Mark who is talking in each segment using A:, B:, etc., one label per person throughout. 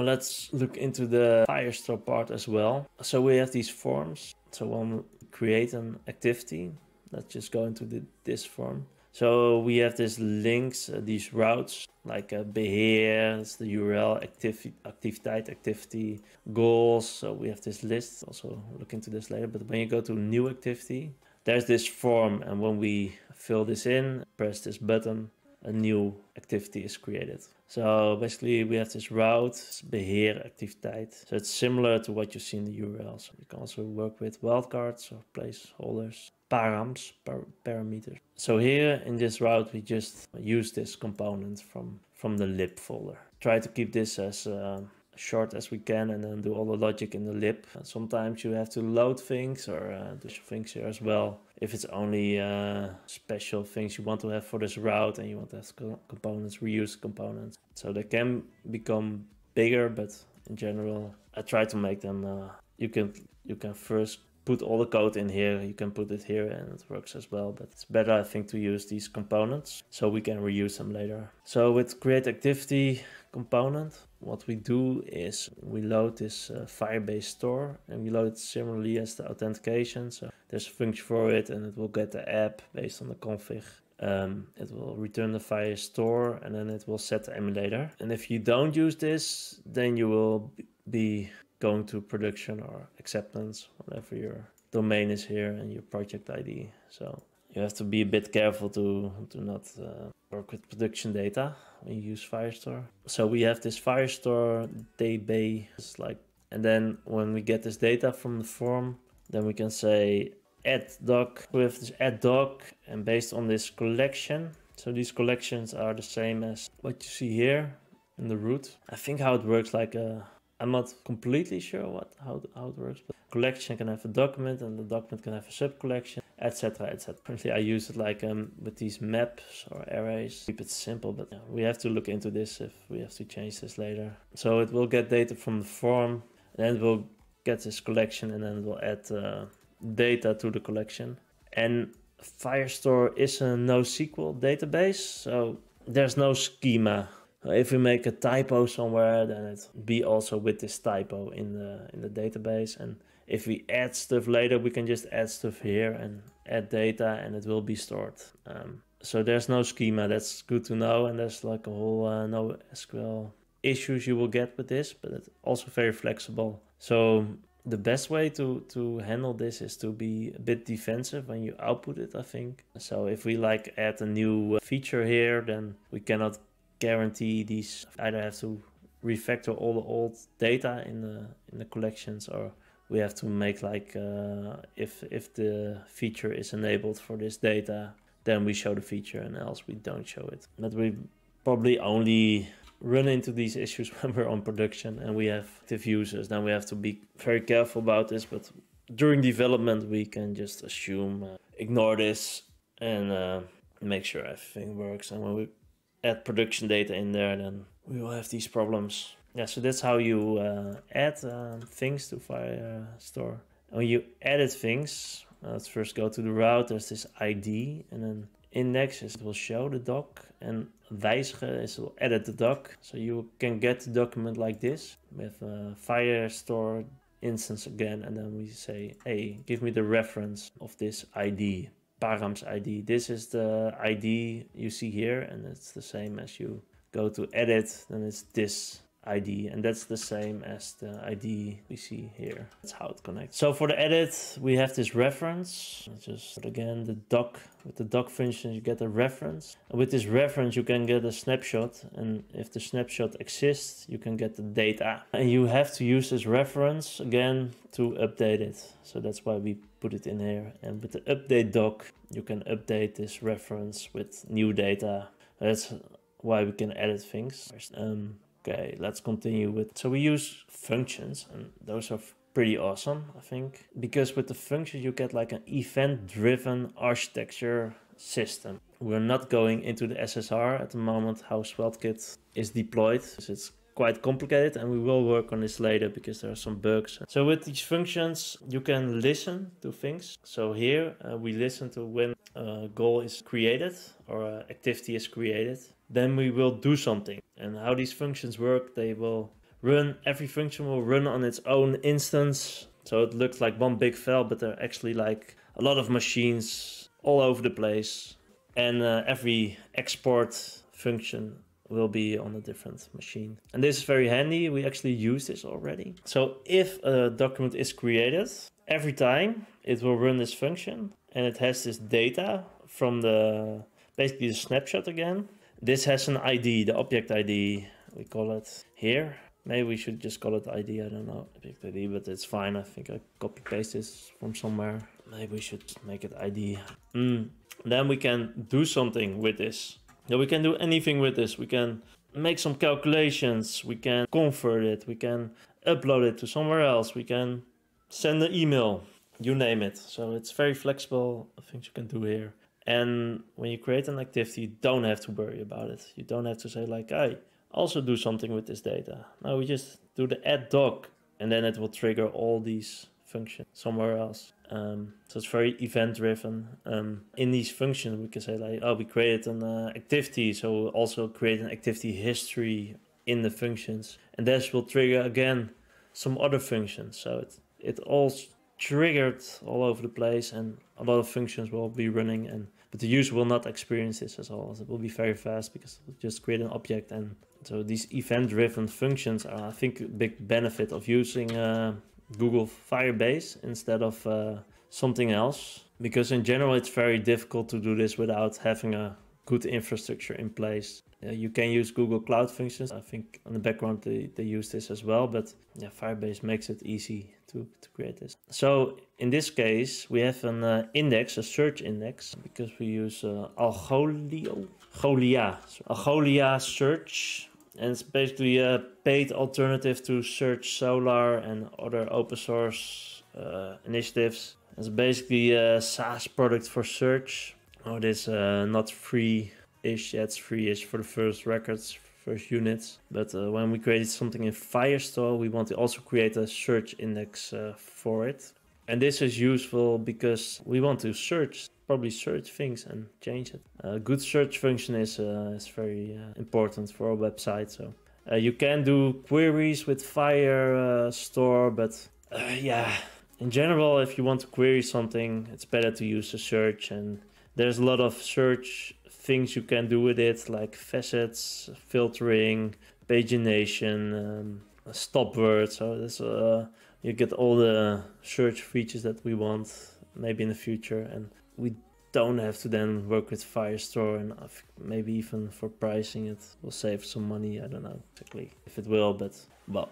A: Let's look into the Firestore part as well. So we have these forms. So when we create an activity, let's just go into the, this form. So we have these links, uh, these routes, like uh, beheer, the URL, activity, activiteit, activity, goals. So we have this list, also look into this later. But when you go to new activity, there's this form. And when we fill this in, press this button, a new activity is created. So basically we have this route, beheer activiteit. So it's similar to what you see in the URL. So you can also work with wildcards or placeholders, params, par parameters. So here in this route, we just use this component from, from the lib folder. Try to keep this as uh, short as we can and then do all the logic in the lib. Sometimes you have to load things or uh, do things here as well. If it's only uh, special things you want to have for this route and you want to have components, reuse components. So they can become bigger, but in general, I try to make them, uh, you can you can first put all the code in here, you can put it here and it works as well. But it's better, I think, to use these components so we can reuse them later. So with create activity component, what we do is we load this uh, Firebase store and we load it similarly as the authentication. So there's a function for it and it will get the app based on the config. Um, it will return the Firestore and then it will set the emulator. And if you don't use this, then you will be going to production or acceptance, whatever your domain is here and your project ID. So you have to be a bit careful to, to not uh, work with production data We use Firestore. So we have this Firestore DB, like, and then when we get this data from the form, then we can say add doc with this add doc and based on this collection. So these collections are the same as what you see here in the root. I think how it works like a I'm not completely sure what how, how it works, but collection can have a document and the document can have a sub collection, etc. etc. Currently, I use it like um, with these maps or arrays. Keep it simple, but yeah, we have to look into this if we have to change this later. So it will get data from the form, and then it will get this collection, and then it will add uh, data to the collection. And Firestore is a NoSQL database, so there's no schema if we make a typo somewhere, then it be also with this typo in the in the database. And if we add stuff later, we can just add stuff here and add data, and it will be stored. Um, so there's no schema. That's good to know. And there's like a whole uh, no SQL issues you will get with this, but it's also very flexible. So the best way to to handle this is to be a bit defensive when you output it i think so if we like add a new feature here then we cannot guarantee these either have to refactor all the old data in the in the collections or we have to make like uh, if if the feature is enabled for this data then we show the feature and else we don't show it. But we probably only run into these issues when we're on production and we have active users. Then we have to be very careful about this but during development we can just assume uh, ignore this and uh, make sure everything works. And when we add production data in there, then we will have these problems. Yeah, so that's how you uh, add um, things to Firestore. And when you edit things, uh, let's first go to the route. There's this ID, and then index is it will show the doc, and wijzigen is will edit the doc. So you can get the document like this with a Firestore instance again, and then we say, hey, give me the reference of this ID params ID. This is the ID you see here and it's the same as you go to edit, then it's this ID and that's the same as the ID we see here. That's how it connects. So for the edit, we have this reference. Just again, the doc, with the doc function, you get a reference. And with this reference, you can get a snapshot. And if the snapshot exists, you can get the data. And you have to use this reference again to update it. So that's why we put it in here. And with the update doc, you can update this reference with new data. That's why we can edit things. Um, Okay, let's continue with, so we use functions and those are pretty awesome, I think. Because with the functions you get like an event-driven architecture system. We're not going into the SSR at the moment, how SvelteKit is deployed. It's quite complicated and we will work on this later because there are some bugs. So with these functions, you can listen to things. So here uh, we listen to when a goal is created or activity is created then we will do something. And how these functions work, they will run, every function will run on its own instance. So it looks like one big file, but there are actually like a lot of machines all over the place. And uh, every export function will be on a different machine. And this is very handy. We actually use this already. So if a document is created, every time it will run this function and it has this data from the basically the snapshot again. This has an ID, the object ID, we call it here. Maybe we should just call it ID, I don't know, object ID, but it's fine. I think I copy paste this from somewhere. Maybe we should make it ID. Mm. Then we can do something with this. Yeah, we can do anything with this. We can make some calculations. We can convert it. We can upload it to somewhere else. We can send an email. You name it. So it's very flexible things you can do here. And when you create an activity, you don't have to worry about it. You don't have to say like, I also do something with this data. No, we just do the add doc and then it will trigger all these functions somewhere else. Um, so it's very event driven. Um, in these functions, we can say like, oh, we created an uh, activity, so we'll also create an activity history in the functions, and this will trigger again some other functions. So it it all triggered all over the place, and a lot of functions will be running, and but the user will not experience this at all. It will be very fast because just create an object, and so these event driven functions are, I think, a big benefit of using. Uh, Google Firebase instead of uh, something else. Because in general, it's very difficult to do this without having a good infrastructure in place. Uh, you can use Google Cloud Functions. I think on the background they, they use this as well, but yeah, Firebase makes it easy to, to create this. So in this case, we have an uh, index, a search index, because we use uh, Algolia, Algolia, Algolia search and it's basically a paid alternative to Search Solr and other open source uh, initiatives. It's basically a SaaS product for search. Oh, it is uh, not free-ish yet. It's free-ish for the first records, first units. But uh, when we created something in Firestore, we want to also create a search index uh, for it. And this is useful because we want to search probably search things and change it. A good search function is uh, is very uh, important for a website. So uh, you can do queries with Firestore, but uh, yeah, in general, if you want to query something, it's better to use a search. And there's a lot of search things you can do with it, like facets, filtering, pagination, um, stop words. So this, uh, you get all the search features that we want maybe in the future and we don't have to then work with Firestore and maybe even for pricing it will save some money. I don't know exactly if it will, but well,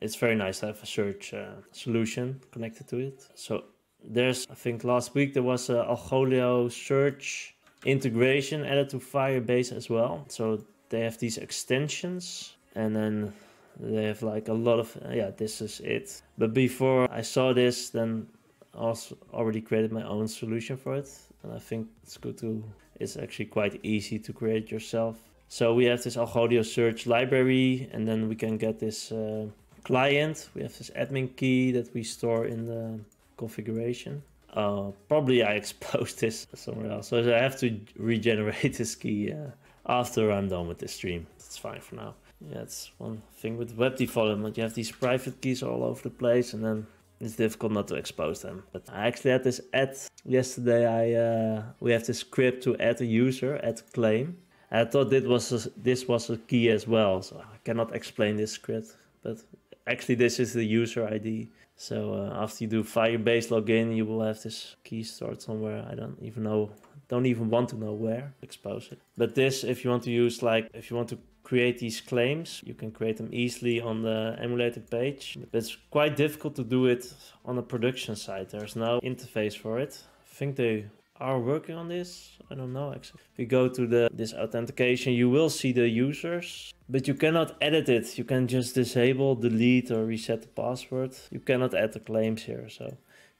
A: it's very nice to have a search uh, solution connected to it. So there's, I think last week there was a Algolia search integration added to Firebase as well. So they have these extensions and then they have like a lot of, yeah, this is it. But before I saw this, then I also already created my own solution for it and I think it's good to it's actually quite easy to create yourself so we have this Algolia search library and then we can get this uh, client we have this admin key that we store in the configuration uh, probably I exposed this somewhere else so I have to regenerate this key uh, after I'm done with the stream it's fine for now yeah it's one thing with web development you have these private keys all over the place and then it's difficult not to expose them. But I actually had this add yesterday. I uh, we have this script to add a user, add claim. I thought this was a, this was a key as well, so I cannot explain this script. But actually, this is the user ID. So uh, after you do Firebase login, you will have this key stored somewhere. I don't even know, don't even want to know where. Expose it. But this, if you want to use like, if you want to create these claims. You can create them easily on the emulator page. But it's quite difficult to do it on the production side. There's no interface for it. I think they are working on this. I don't know actually. If you go to the this authentication, you will see the users, but you cannot edit it. You can just disable, delete, or reset the password. You cannot add the claims here, so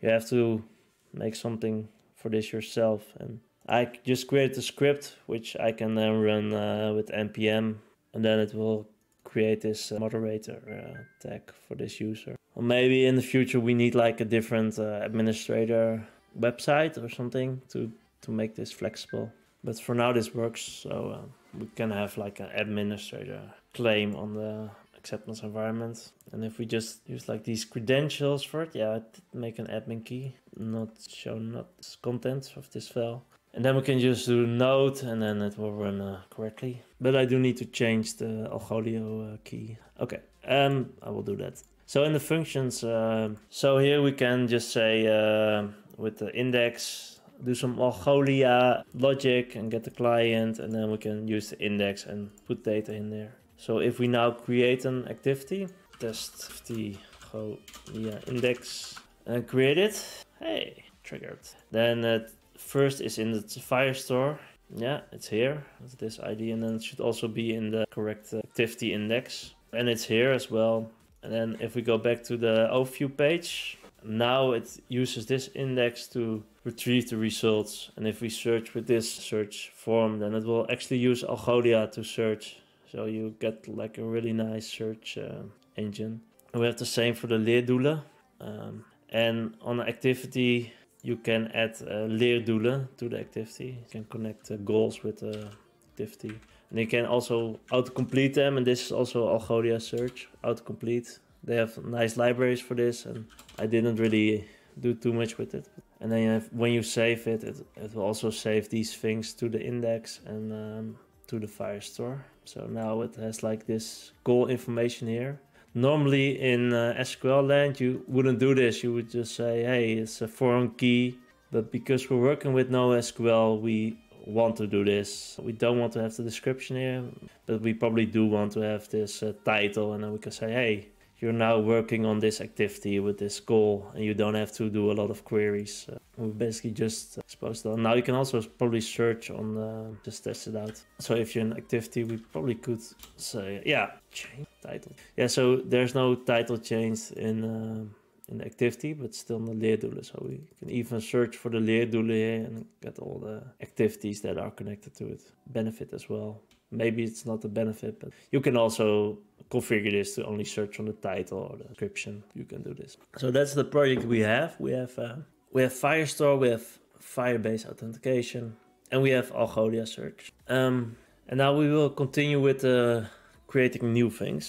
A: you have to make something for this yourself. And I just created a script which I can then run uh, with npm and then it will create this uh, moderator uh, tag for this user. Or maybe in the future we need like a different uh, administrator website or something to to make this flexible. But for now this works, so uh, we can have like an administrator claim on the acceptance environment. And if we just use like these credentials for it, yeah, I make an admin key, not show not content of this file. And then we can just do node and then it will run uh, correctly. But I do need to change the Algolia uh, key. Okay, um, I will do that. So in the functions, uh, so here we can just say uh, with the index, do some Algolia logic and get the client and then we can use the index and put data in there. So if we now create an activity, test the Algolia index and create it, hey, triggered. Then it first is in the Firestore. Yeah, it's here, it's this ID and then it should also be in the correct activity index. And it's here as well. And then if we go back to the overview page, now it uses this index to retrieve the results. And if we search with this search form, then it will actually use Algolia to search. So you get like a really nice search uh, engine. And we have the same for the leerdoelen. Um, and on activity, you can add uh, leerdoelen to the activity. You can connect uh, goals with the activity. And you can also autocomplete them. And this is also Algolia search, autocomplete. They have nice libraries for this. And I didn't really do too much with it. And then you have, when you save it, it, it will also save these things to the index and um, to the Firestore. So now it has like this goal information here. Normally in uh, SQL land, you wouldn't do this. You would just say, hey, it's a foreign key. But because we're working with NoSQL, we want to do this. We don't want to have the description here, but we probably do want to have this uh, title. And then we can say, hey, you're now working on this activity with this goal and you don't have to do a lot of queries. Uh, we basically just expose that. Now you can also probably search on, uh, just test it out. So if you're in activity, we probably could say, yeah, change title. Yeah, so there's no title change in uh, in the activity, but still in the leerdoelen. So we can even search for the leerdoelen here and get all the activities that are connected to it. Benefit as well. Maybe it's not a benefit, but you can also configure this to only search on the title or the description. You can do this. So that's the project we have. We have uh, we have Firestore, we have Firebase authentication, and we have Algolia search. Um, and now we will continue with uh, creating new things.